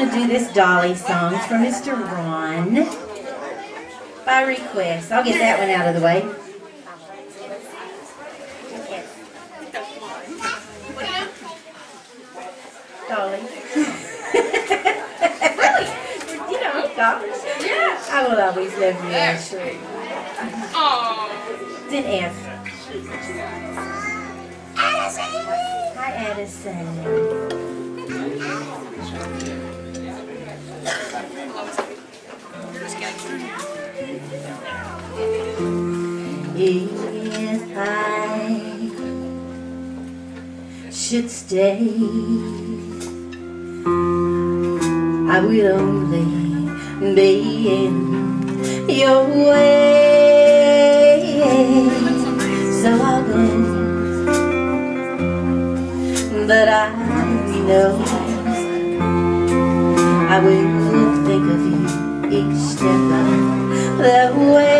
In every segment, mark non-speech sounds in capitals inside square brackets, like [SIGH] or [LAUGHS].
going to do this Dolly song for Mr. Ron by request. I'll get that one out of the way. Dolly. really? [LAUGHS] You know, Dolly. Yeah. I will always love you, Ashley. Aww. Then answer. Addison. Hi, Addison. If I should stay, I will only be in your way. So I'll go, but I know I will think of you each step of the way.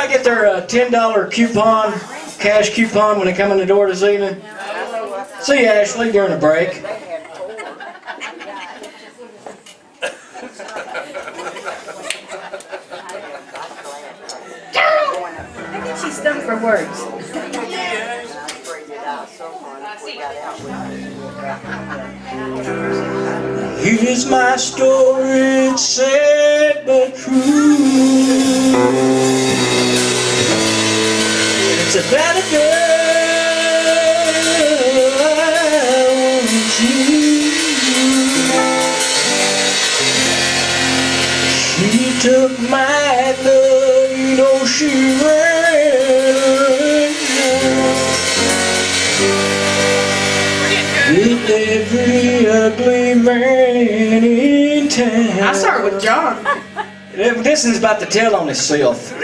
Everybody get their uh, $10 coupon, cash coupon when they come in the door this evening? See you, Ashley, during the break. She's stumped for words. Here's my story, took my love, you know she ran. With every ugly man in town. I started with John. This is about to tell on itself.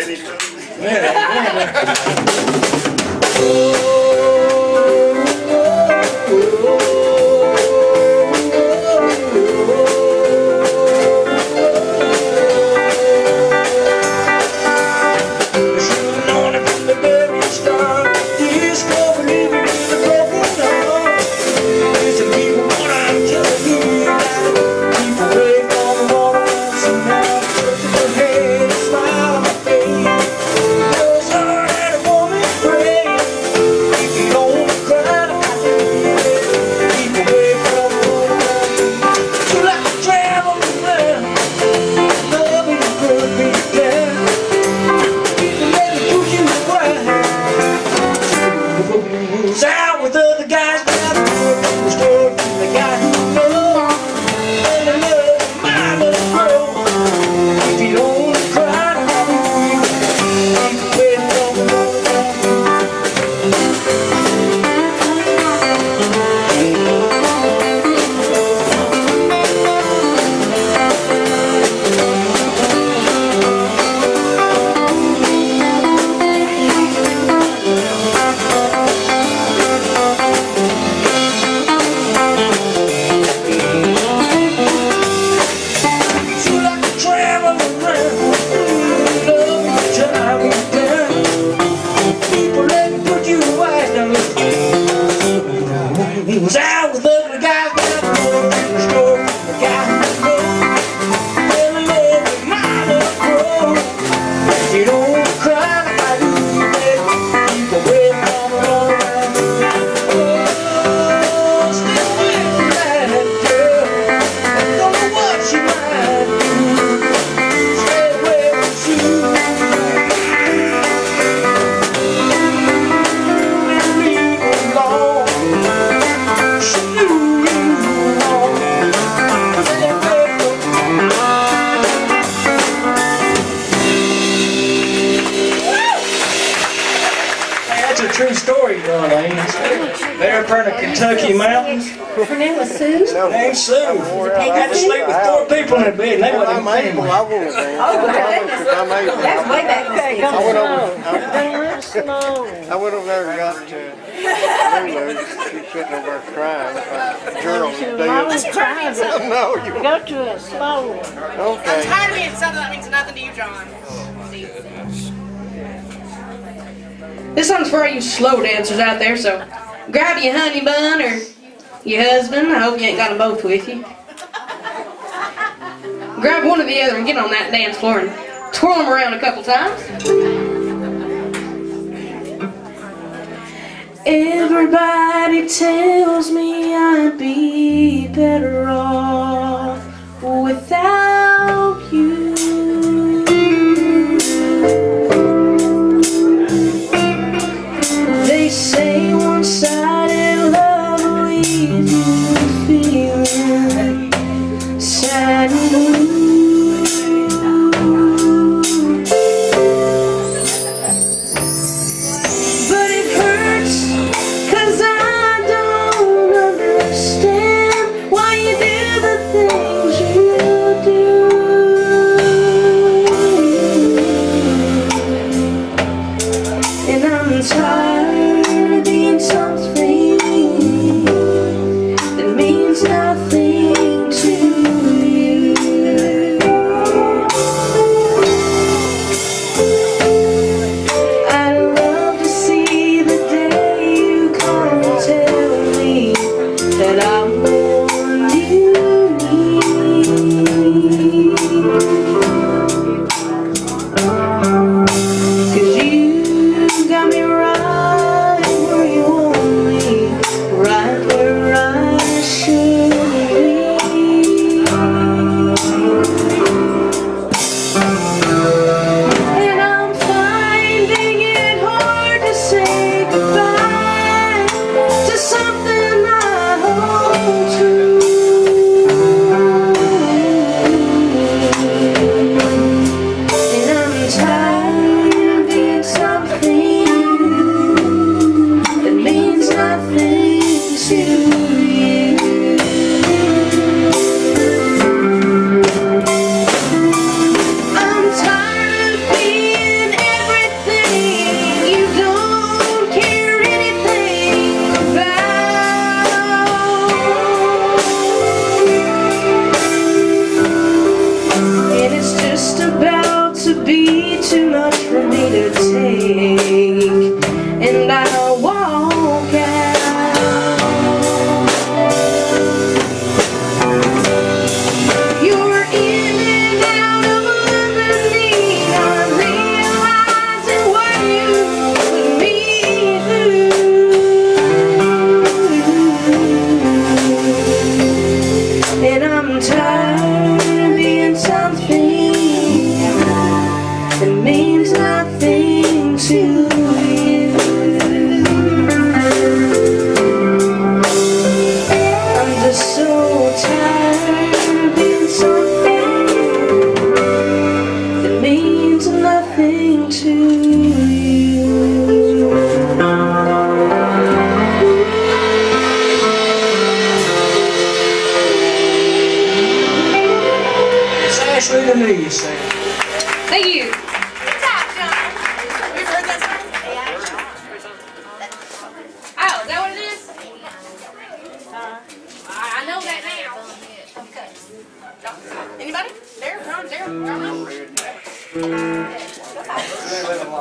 [LAUGHS] up in the Kentucky mountains. Her name was Sue? Hey, Sue. I had to sleep with four people in the bed, and they wasn't I'm able. I won't. Oh. I'm able. That's way back in the I went over, slow. I went over there and got to Lulu. She's sitting over there crying. Her journal was I dead. was trying to [LAUGHS] No, you, go to it slowly. okay. I'm Tired of being something that means nothing to you, John. This song's for all you slow dancers out there, so grab your honey bun or your husband. I hope you ain't got them both with you. Grab one or the other and get on that dance floor and twirl them around a couple times. Everybody tells me I'd be better off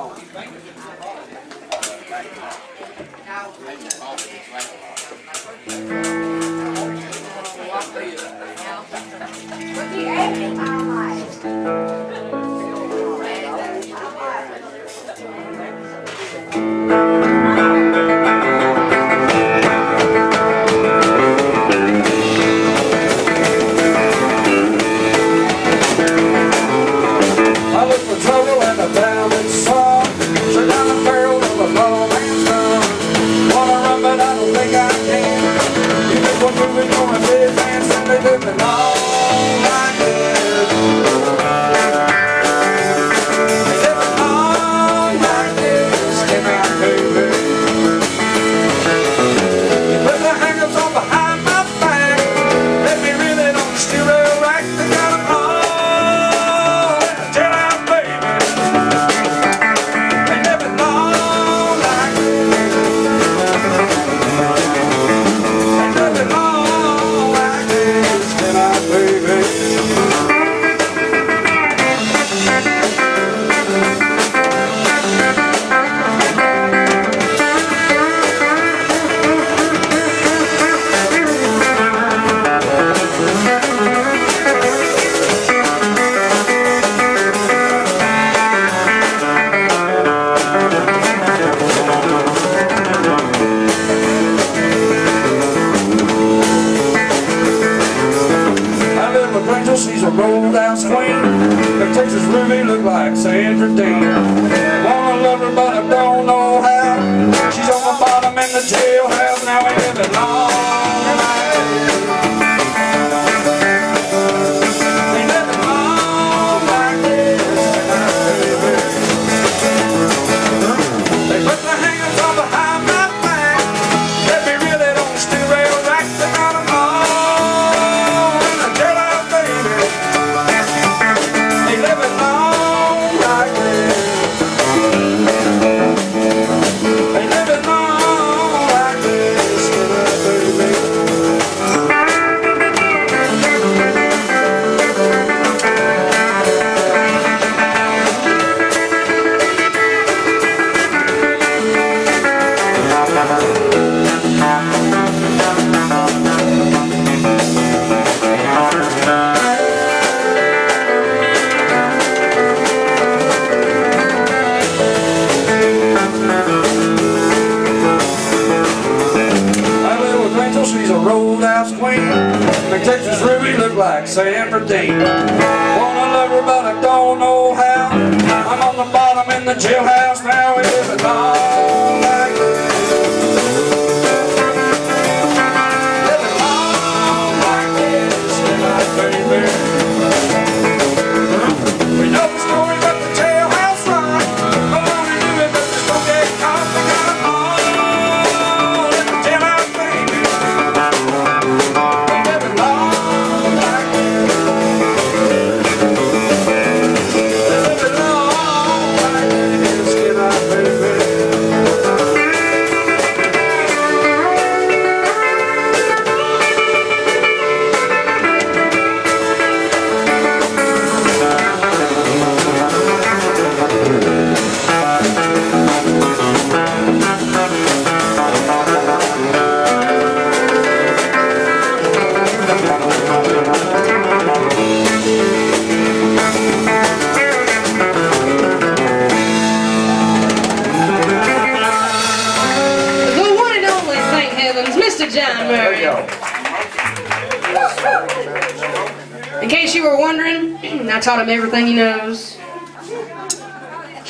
I Texas Ruby look like Sandra Dean. Wanna love her but I don't know how. She's on the bottom in the jailhouse now ain't living long.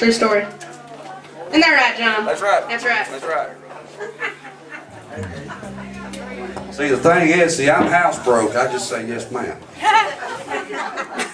True story. Isn't that right, John? That's right. That's right. That's right. see, the thing is, see, I'm housebroke. I just say yes, ma'am. [LAUGHS]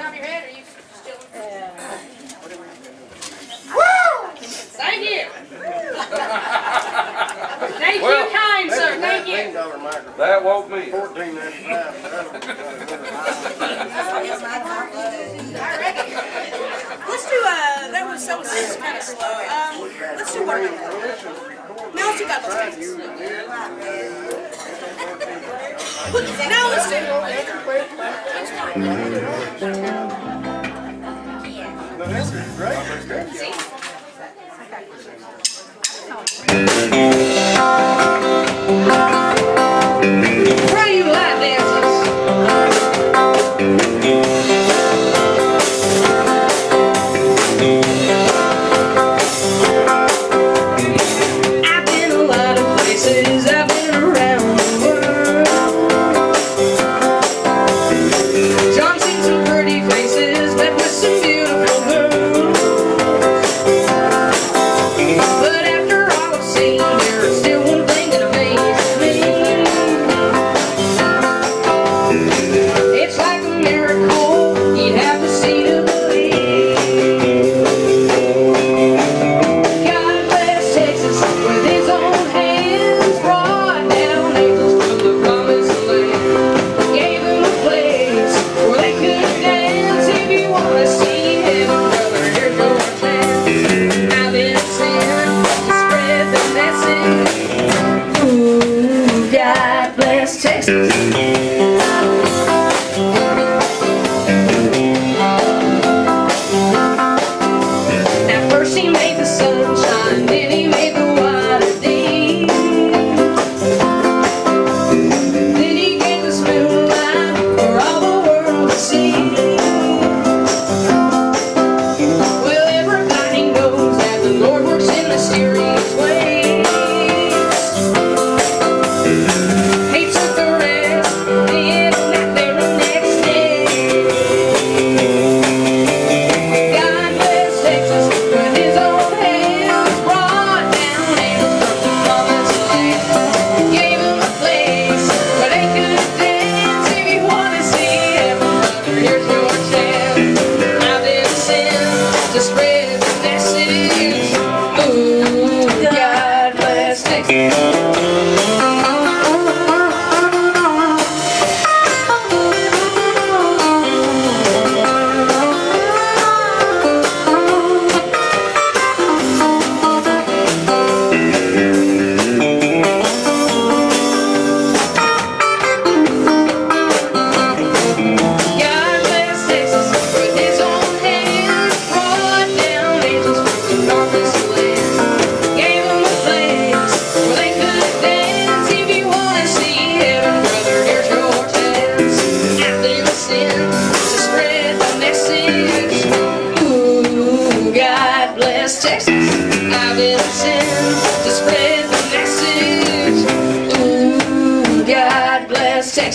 top you Woo! Thank you. Thank well, you kind, sir. Thank you. That woke me. Fourteen ninety-five. Let's do a. That was that was kind of slow. Um, let's do one Now you got? Let's now it's stable. Right? Let's. Spread the but. Ooh, God bless Texas.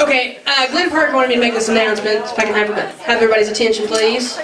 Okay, uh, Glenn Park wanted me to make this announcement, if I can have, have everybody's attention, please.